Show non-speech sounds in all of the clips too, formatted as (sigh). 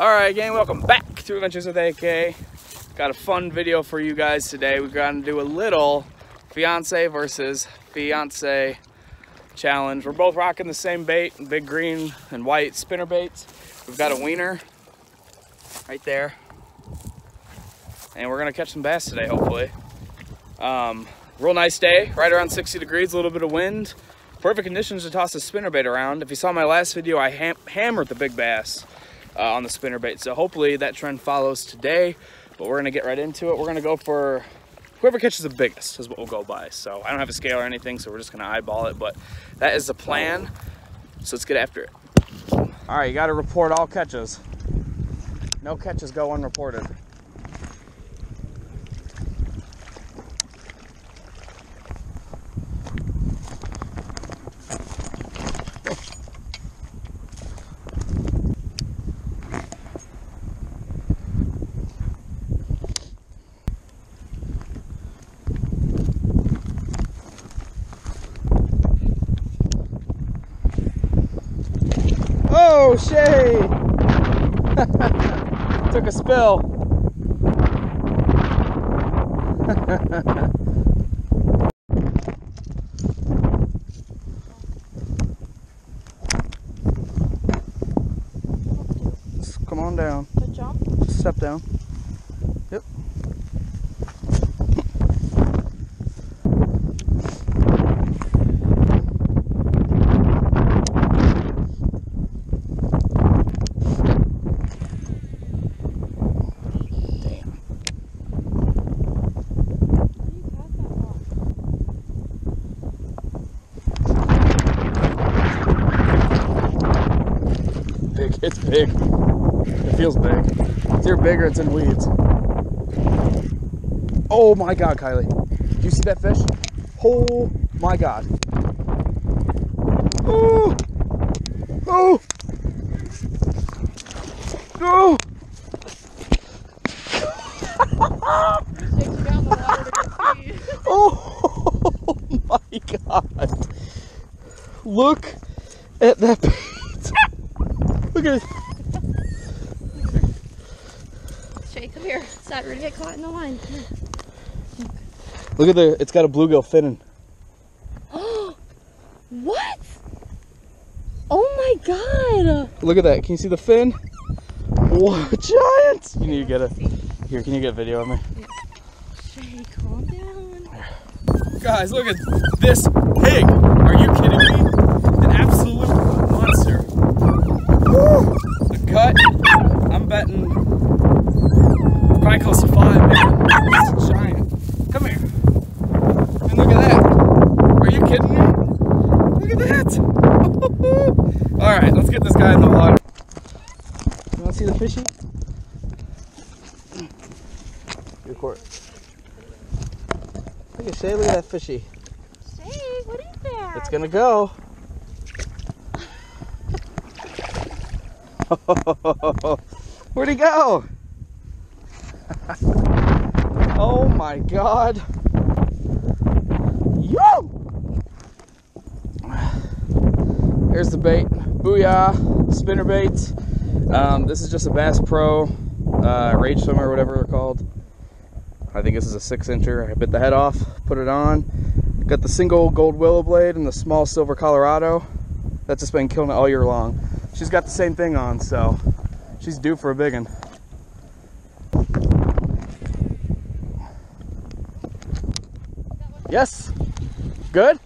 All right, gang, welcome back to Adventures with AK. Got a fun video for you guys today. We're gonna do a little fiance versus fiance challenge. We're both rocking the same bait, big green and white spinner baits. We've got a wiener right there. And we're gonna catch some bass today, hopefully. Um, real nice day, right around 60 degrees, a little bit of wind. Perfect conditions to toss a spinner bait around. If you saw my last video, I ham hammered the big bass uh, on the spinnerbait. So hopefully that trend follows today, but we're gonna get right into it. We're gonna go for whoever catches the biggest is what we'll go by. So I don't have a scale or anything, so we're just gonna eyeball it, but that is the plan. So let's get after it. All right, you gotta report all catches. No catches go unreported. Oh, Shay! (laughs) Took a spill. (laughs) Come on down. Good job. Just step down. Big. It feels big. It's either bigger, it's in weeds. Oh my god, Kylie. Do you see that fish? Oh my god. Oh! Oh! Oh! (laughs) Oh my god. Look at that bait. Look at it. Shay, come here. It's not ready to get caught in the line. Here. Look at the, it's got a bluegill finning. (gasps) What? Oh my god! Look at that. Can you see the fin? What (laughs) giant! You need to get a, here, can you get a video of me? Shay, calm down. Guys, look at this pig. Are you kidding me? An absolute monster. Woo! The gut, I'm betting probably close to five, man. It's a giant. Come here. And look at that. Are you kidding me? Look at that. All right, let's get this guy in the water. You want to see the fishy? Record. Look at Shay, look at that fishy. Shay, what is that? It's gonna go. (laughs) Where'd he go? (laughs) oh my god. Yo! Here's the bait. Booyah. Spinner baits. Um, this is just a Bass Pro uh, Rage Swimmer, or whatever they're called. I think this is a six incher. I bit the head off, put it on. Got the single gold willow blade and the small silver Colorado. That's just been killing it all year long. She's got the same thing on, so she's due for a big one. Yes. Good?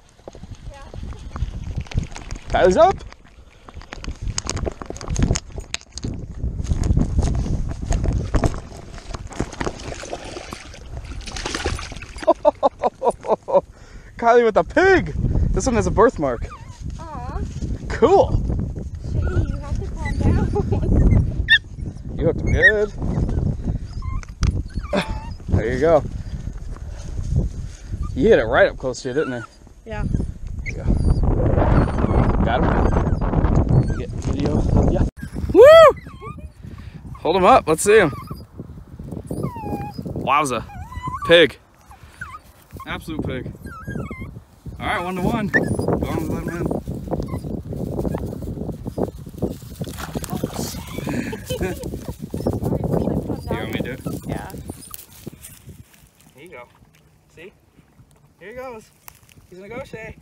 Kylie's up. (laughs) Kylie with a pig. This one has a birthmark. Aw. Cool. Shay, you have to calm down. (laughs) You hooked him good. There you go. You hit it right up close to you, didn't you? yeah. Adam. Get video of you. Woo! Hold him up. Let's see him. Wowza. Pig. Absolute pig. All right, one to one. Go on, let him in. (laughs) Yeah. Here you go. See? Here he goes. He's gonna go, Shay.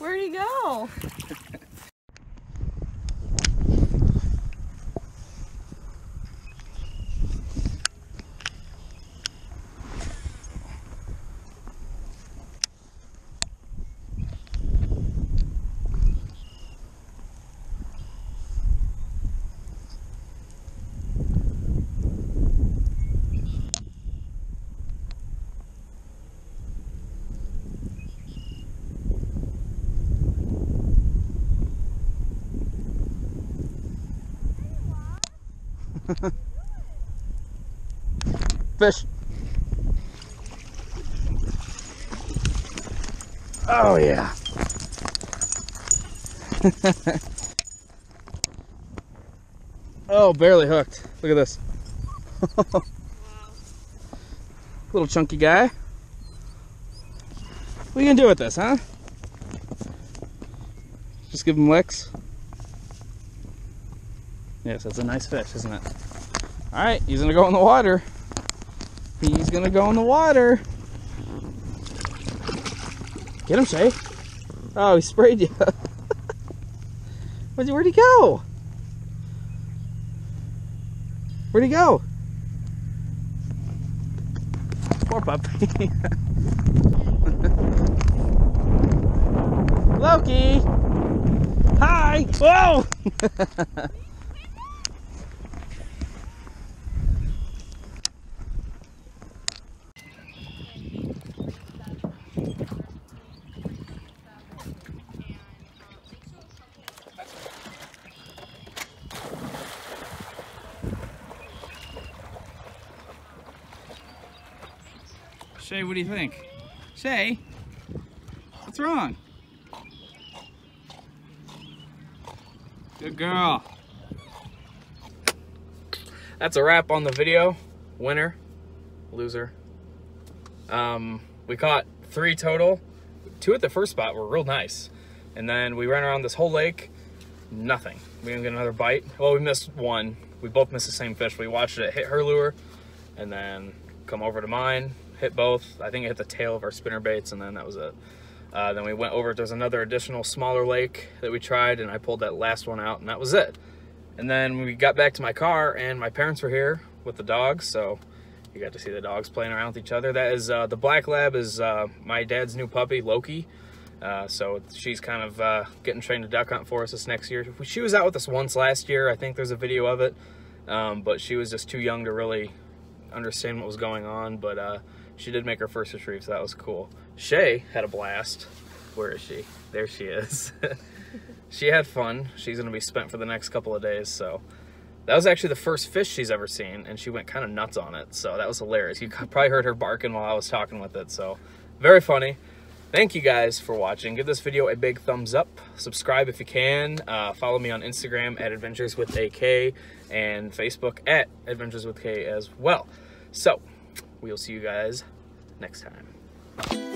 Where'd he go? (laughs) Fish. Oh yeah. (laughs) oh, barely hooked. Look at this. (laughs) Little chunky guy. What are you gonna do with this, huh? Just give him licks? Yes, that's a nice fish, isn't it? All right, he's gonna go in the water. He's gonna go in the water. Get him, Shay. Oh, he sprayed you. (laughs) Where'd he go? Where'd he go? Poor puppy. (laughs) Loki! Hi! Whoa! (laughs) Shay, what do you think? Shay, what's wrong? Good girl. That's a wrap on the video. Winner, loser. Um, we caught three total. Two at the first spot were real nice. And then we ran around this whole lake, nothing. We didn't get another bite. Well, we missed one. We both missed the same fish. We watched it hit her lure and then come over to mine, hit both. I think it hit the tail of our spinner baits, and then that was it. Uh, then we went over, there's another additional smaller lake that we tried, and I pulled that last one out, and that was it. And then we got back to my car, and my parents were here with the dogs, so you got to see the dogs playing around with each other. That is, uh, the Black Lab is uh, my dad's new puppy, Loki. Uh, so she's kind of uh, getting trained to duck hunt for us this next year. She was out with us once last year. I think there's a video of it, um, but she was just too young to really understand what was going on. But uh, she did make her first retrieve, so that was cool. Shay had a blast. Where is she? There she is. (laughs) she had fun. She's going to be spent for the next couple of days, so that was actually the first fish she's ever seen, and she went kind of nuts on it, so that was hilarious. You probably heard her barking while I was talking with it, so very funny. Thank you guys for watching. Give this video a big thumbs up. Subscribe if you can. Uh, follow me on Instagram at Adventures with AK and Facebook at Adventures with K as well. So, we'll see you guys next time.